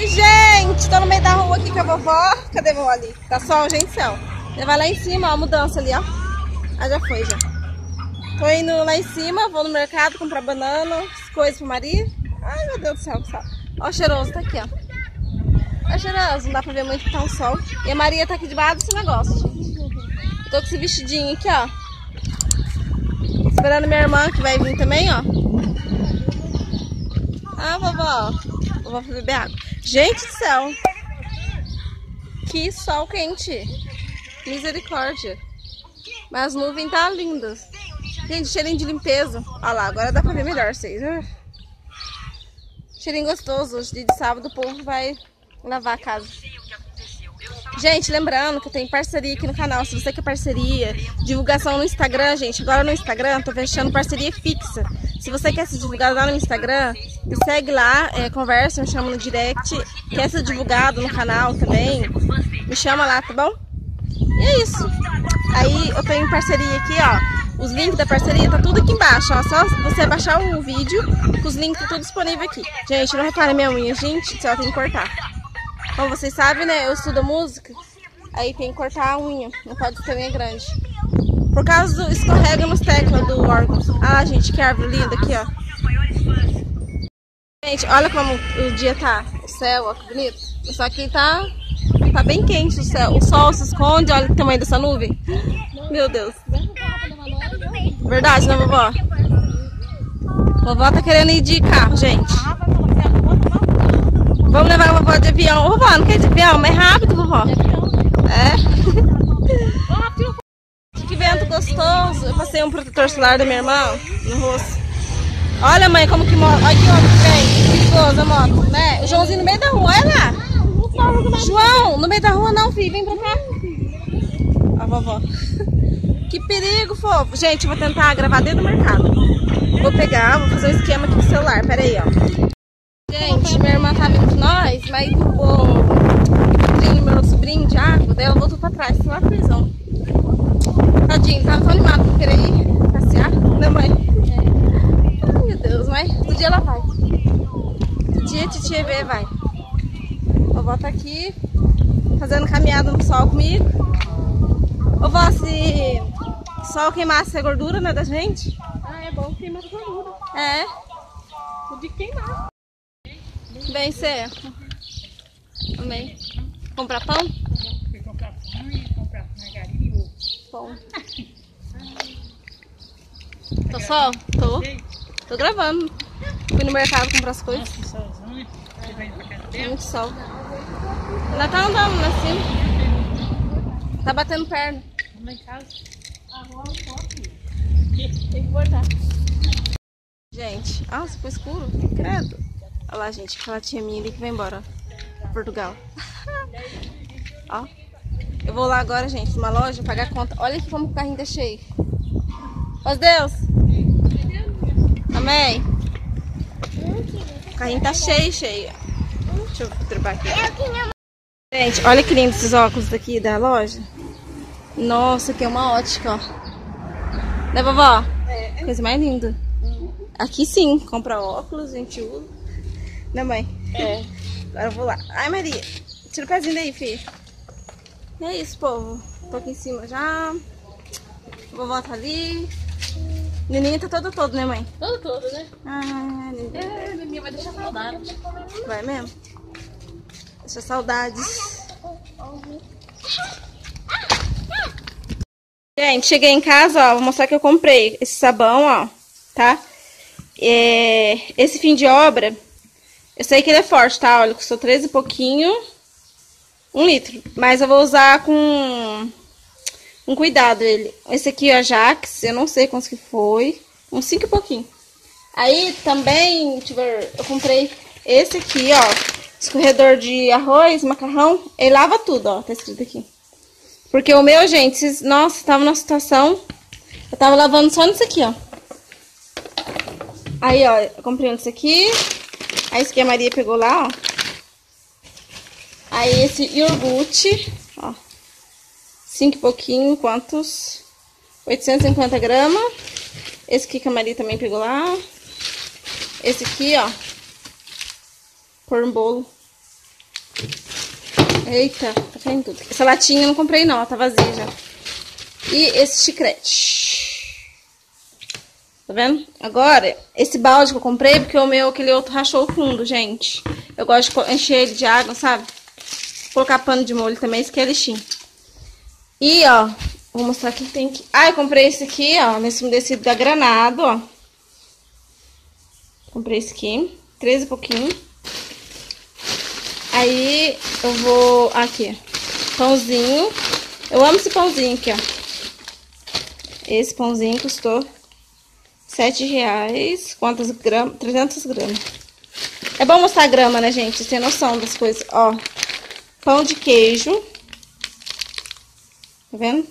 Oi, gente! Tô no meio da rua aqui com a vovó. Cadê a vovó ali? Tá sol, gente, céu. Vai lá em cima, ó, a mudança ali, ó. Ah, já foi, já. Tô indo lá em cima, vou no mercado comprar banana, coisas pra Maria. Ai, meu Deus do céu, que sal. Ó, o cheiroso, tá aqui, ó. Ó, cheiroso, não dá pra ver muito que tá um sol. E a Maria tá aqui debaixo desse negócio, gente. Tô com esse vestidinho aqui, ó. Esperando minha irmã que vai vir também, ó. Ah, vovó. Foi beber água. Gente do céu. Que sol quente. Misericórdia. Mas as nuvens tá lindas. Gente, cheirinho de limpeza. Olha lá, agora dá pra ver melhor vocês. Cheirinho gostoso. Hoje, de sábado, o povo vai lavar a casa. Gente, lembrando que tenho parceria aqui no canal. Se você quer parceria, divulgação no Instagram, gente. Agora no Instagram, tô fechando parceria fixa. Se você quer se divulgar lá no Instagram, me segue lá, é, conversa, me chama no direct. Quer ser divulgado no canal também, me chama lá, tá bom? E é isso. Aí eu tenho parceria aqui, ó. Os links da parceria tá tudo aqui embaixo, ó. Só você baixar o vídeo, os links tá tudo disponível aqui. Gente, não repare minha unha, gente, só tem que cortar. Como vocês sabem, né, eu estudo música, aí tem que cortar a unha, não pode ter unha grande. Por causa do escorrega nos teclas do órgão. Ah, gente, que árvore linda aqui, ó. Gente, olha como o dia tá, o céu, ó, que bonito. Só que tá, tá bem quente o céu, o sol se esconde, olha o tamanho dessa nuvem. Meu Deus. Verdade, né, vovó? Vovó tá querendo ir de carro, gente. Vamos levar a vovó de avião. Vovó, não quer de avião? Mais rápido, vovó. É. vento gostoso. Eu passei um protetor solar da minha irmã no rosto. Olha, mãe, como que moto. Olha que moto que vem. Perigoso a moto, né? O Joãozinho no meio da rua, olha lá. João, no meio da rua não, filho. Vem pra cá. A vovó. Que perigo, fofo. Gente, eu vou tentar gravar dentro do mercado. Vou pegar, vou fazer um esquema aqui com o celular. Pera aí, ó. Gente, minha irmã tá vindo com nós, mas o meu sobrinho de água dela voltou pra trás, tá lá prisão. Tadinho, tava tão animado pra querer ir passear, né mãe? É. Ai meu Deus, mas todo dia ela vai. Todo dia a titia vê, vai. A vovó tá aqui, fazendo caminhada no sol comigo. Ô vó, se sol queimasse a gordura, né, da gente? Ah, é bom queimar a gordura. É. De queimar. Bem, você. Amém. Comprar pão? Fui comprar pão e comprar margarina e ovo. Pão. Tô só? Tô. Tô gravando. Fui no mercado comprar as coisas. Nossa, que solzão, né? Muito sol. Ela tá andando lá cima. Tá batendo perna. Vamos em casa. Tem que voltar. Gente, ah, ficou escuro. Credo. Olha lá, gente, aquela tia minha ali que vai embora. Portugal. Ó. Eu vou lá agora, gente, numa loja, pagar a conta. Olha aqui como o carrinho tá cheio. Ó Deus. Amém. O carrinho tá cheio, cheio. Deixa eu trepar aqui. Gente, olha que lindo esses óculos daqui da loja. Nossa, que é uma ótica, ó. Né, vovó? É. Coisa mais linda. Aqui sim, compra óculos, a gente usa. Né, mãe? É. Agora eu vou lá. Ai, Maria, tira o pezinho daí, filho. E é isso, povo. Tô aqui em cima já. Vovó tá ali. Neninha tá todo todo, né, mãe? Todo, todo, né? Ah, Neninha. É, minha vai deixar saudade. Vai mesmo? Deixa saudades. Gente, cheguei em casa, ó. Vou mostrar que eu comprei esse sabão, ó. Tá? É, esse fim de obra, eu sei que ele é forte, tá? Olha, custou 13 e pouquinho. Um litro. Mas eu vou usar com, com cuidado ele. Esse aqui, ó, Jax, eu não sei quantos que foi. Uns 5 e pouquinho. Aí também, deixa eu comprei esse aqui, ó. Escorredor de arroz, macarrão. Ele lava tudo, ó. Tá escrito aqui. Porque o meu, gente, esses- nossa, tava numa situação. Eu tava lavando só nisso aqui, ó. Aí, ó, eu comprei um aqui. Aí esse que a Maria pegou lá, ó. Aí esse iogurte, ó. Cinco e pouquinho, quantos? 850 gramas. Esse aqui que a Maria também pegou lá. Esse aqui, ó. Por um bolo. Eita, tá caindo tudo. Essa latinha eu não comprei não, ela tá vazia já. E esse chiclete. Tá vendo? Agora, esse balde que eu comprei, porque o meu, aquele outro rachou o fundo, gente. Eu gosto de encher ele de água, sabe? Colocar pano de molho também, esse aqui é lixinho. E, ó, vou mostrar aqui que tem que... Ah, eu comprei esse aqui, ó, nesse umedecido da Granado, ó. Comprei esse aqui, 13 e pouquinho. Aí, eu vou... Aqui, pãozinho. Eu amo esse pãozinho aqui, ó. Esse pãozinho custou 7 reais. Quantas gramas? 300 gramas. É bom mostrar grama, né, gente? Tem noção das coisas. Ó, pão de queijo. Tá vendo?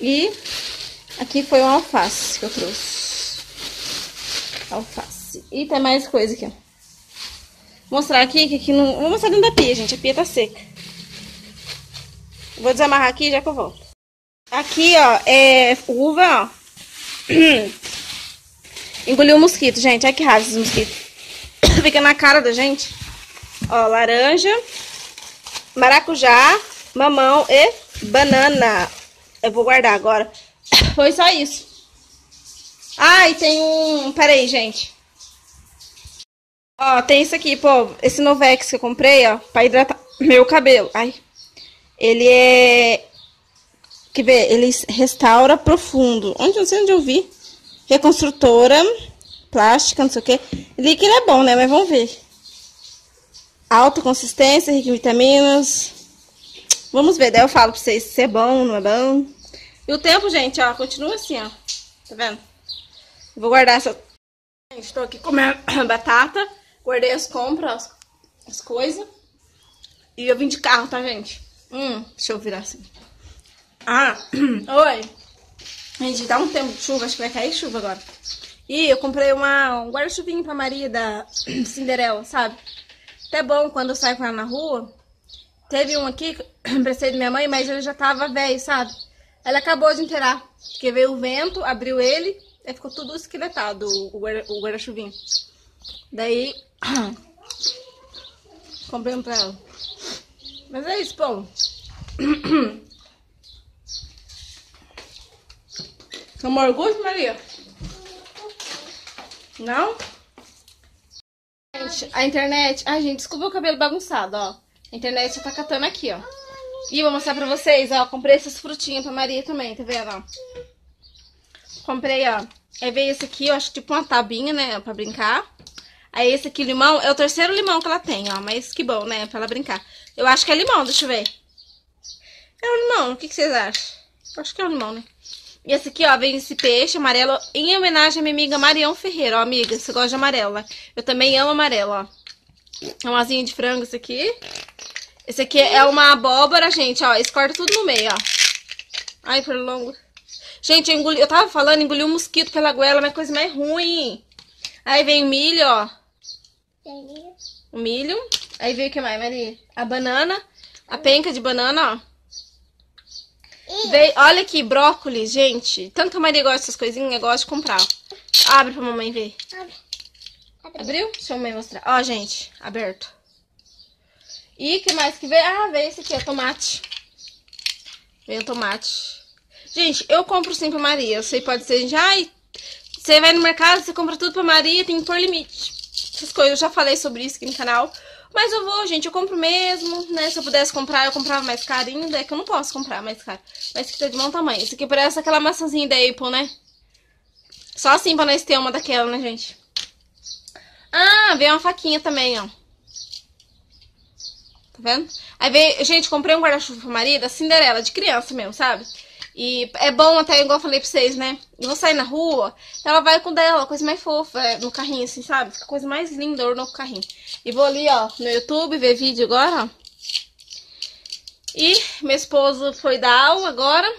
E aqui foi um alface que eu trouxe. Alface. E tem mais coisa aqui, ó. Vou mostrar aqui, que aqui não... Vou mostrar dentro da pia, gente. A pia tá seca. Vou desamarrar aqui já que eu volto. Aqui, ó, é uva, ó. Engoliu o mosquito, gente. Olha que raro esses mosquitos. Fica na cara da gente. Ó, laranja, maracujá, mamão e banana. Eu vou guardar agora. Foi só isso. Ah, tem um... Pera aí, gente. Ó, tem isso aqui, pô. Esse Novex que eu comprei, ó, pra hidratar meu cabelo. Ai. Ele é... Quer ver? Ele restaura profundo. Onde, não sei onde eu vi. Reconstrutora. Plástica, não sei o que. Líquido é bom, né? Mas vamos ver. Alta consistência, rico em vitaminas. Vamos ver, daí eu falo pra vocês se é bom, não é bom. E o tempo, gente, ó, continua assim, ó. Tá vendo? vou guardar essa... Gente, tô aqui comendo batata. Guardei as compras, as, as coisas. E eu vim de carro, tá, gente? Hum, deixa eu virar assim. Ah, oi. Gente, dá um tempo de chuva, acho que vai cair chuva agora. E eu comprei uma, um guarda-chuvinho pra Maria da Cinderela, sabe? Até bom quando eu saio com ela na rua. Teve um aqui, emprestei de minha mãe, mas ele já tava velho, sabe? Ela acabou de inteirar, porque veio o vento, abriu ele, aí ficou tudo esqueletado, o guarda-chuvinho. Daí, comprei um pra ela. Mas é isso, pô. Toma orgulho, Maria? Não? Gente, a internet... Ai, gente, desculpa o cabelo bagunçado, ó. A internet já tá catando aqui, ó. E vou mostrar pra vocês, ó. Comprei essas frutinhas pra Maria também, tá vendo, ó? Comprei, ó. Aí veio esse aqui, eu acho tipo uma tabinha, né, pra brincar. Aí esse aqui, limão, é o terceiro limão que ela tem, ó. Mas que bom, né, pra ela brincar. Eu acho que é limão, deixa eu ver. É um limão, o que, que vocês acham? Acho que é um limão, né? E esse aqui, ó, vem esse peixe amarelo em homenagem à minha amiga Marião Ferreira, ó, amiga. Você gosta de amarelo, né? Eu também amo amarelo, ó. É uma asinha de frango esse aqui. Esse aqui é uma abóbora, gente, ó. Escorta tudo no meio, ó. Ai, por longo. Gente, eu, engoli, eu tava falando, engoli um mosquito pela goela, mas é coisa mais ruim. Aí vem o milho, ó. O milho. Aí veio o que mais, Maria? A banana. A penca de banana, ó. Veio, olha aqui, brócolis, gente. Tanto que a Maria gosta dessas coisinhas, eu gosto de comprar. Abre pra mamãe ver. Abre. Abriu? Deixa mamãe mostrar. Ó, gente, aberto. E que mais que veio? Ah, veio esse aqui, é tomate. Veio tomate. Gente, eu compro sim pra Maria. Eu sei, pode ser, gente, ai, você vai no mercado, você compra tudo pra Maria, tem que pôr limite. Essas coisas, eu já falei sobre isso aqui no canal. Mas eu vou, gente, eu compro mesmo, né? Se eu pudesse comprar, eu comprava mais caro ainda. É que eu não posso comprar mais caro. Mas que tá de bom tamanho. Esse aqui parece aquela maçãzinha da Apple, né? Só assim pra nós ter uma daquela, né, gente? Ah, veio uma faquinha também, ó. Tá vendo? Aí veio... Gente, comprei um guarda-chuva pra Maria da Cinderela, de criança mesmo, sabe? E é bom até, igual eu falei pra vocês, né? Eu vou sair na rua, ela vai com dela, coisa mais fofa, é, no carrinho, assim, sabe? Fica coisa mais linda no carrinho. E vou ali, ó, no YouTube ver vídeo agora, ó. E meu esposo foi dar aula agora.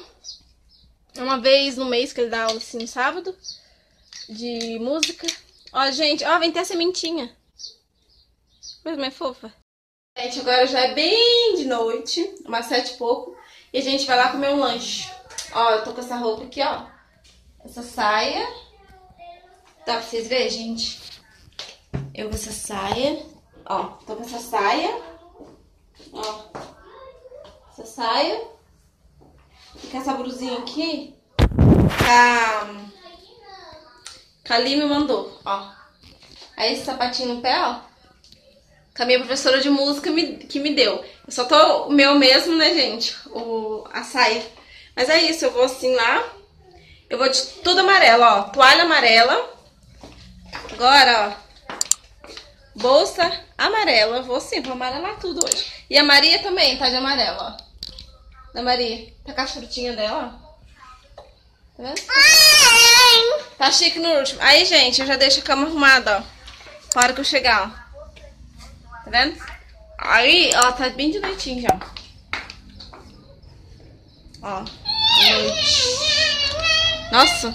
Uma vez no mês que ele dá aula, assim, no sábado. De música. Ó, gente, ó, vem ter a sementinha. Coisa mais fofa. Gente, agora já é bem de noite, umas sete e pouco. E a gente vai lá comer um lanche. Ó, eu tô com essa roupa aqui, ó. Essa saia. Dá pra vocês verem, gente? Eu com essa saia. Ó, tô com essa saia. Ó. Essa saia. E com essa brusinha aqui. A, a Li me mandou, ó. Aí esse sapatinho no pé, ó. Que a minha professora de música me, que me deu. Eu só tô o meu mesmo, né, gente? O, a saia. Mas é isso, eu vou assim lá. Eu vou de tudo amarelo, ó. Toalha amarela. Agora, ó. Bolsa amarela. Vou sim, vou amarelar tudo hoje. E a Maria também tá de amarelo, ó. Da Maria. Tá com a frutinha dela, ó. Tá vendo? Tá chique no último. Aí, gente, eu já deixo a cama arrumada, ó. Pra hora que eu chegar, ó. Tá vendo? Aí, ó, tá bem de noitinho já. Ó. Noite. Nossa.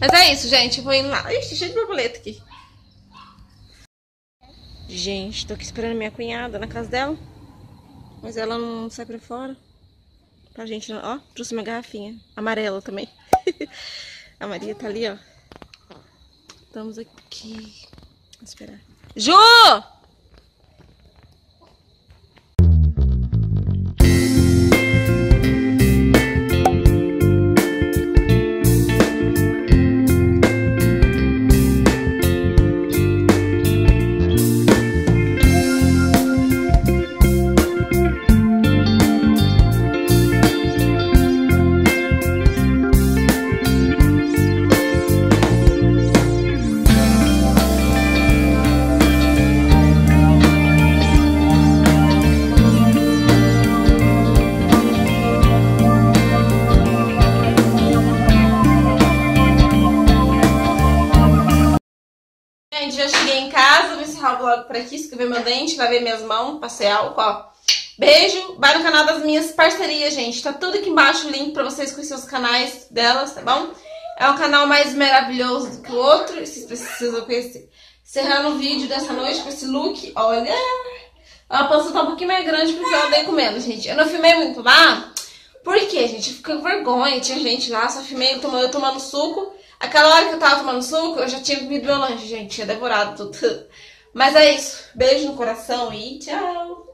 Mas é isso, gente. Eu vou indo lá. Ixi, cheio de borboleta aqui. Gente, tô aqui esperando minha cunhada na casa dela. Mas ela não sai pra fora. Pra gente não. Ó, trouxe uma garrafinha. Amarela também. A Maria tá ali, ó. Estamos aqui. Vou esperar. Ju! Por aqui, escrever meu dente, lavei minhas mãos, passei álcool, ó. Beijo, vai no canal das minhas parcerias, gente. Tá tudo aqui embaixo o link pra vocês conhecerem os canais delas, tá bom? É um canal mais maravilhoso do que o outro, vocês precisam conhecer. Encerrando o vídeo dessa noite com esse look, olha... A pança tá um pouquinho mais grande porque eu andei comendo, gente. Eu não filmei muito lá, por quê, gente? Eu fiquei com vergonha, tinha gente lá, só filmei tomando, eu tomando suco. Aquela hora que eu tava tomando suco, eu já tinha comido meu lanche, gente. Tinha devorado tudo. Mas é isso. Beijo no coração e tchau.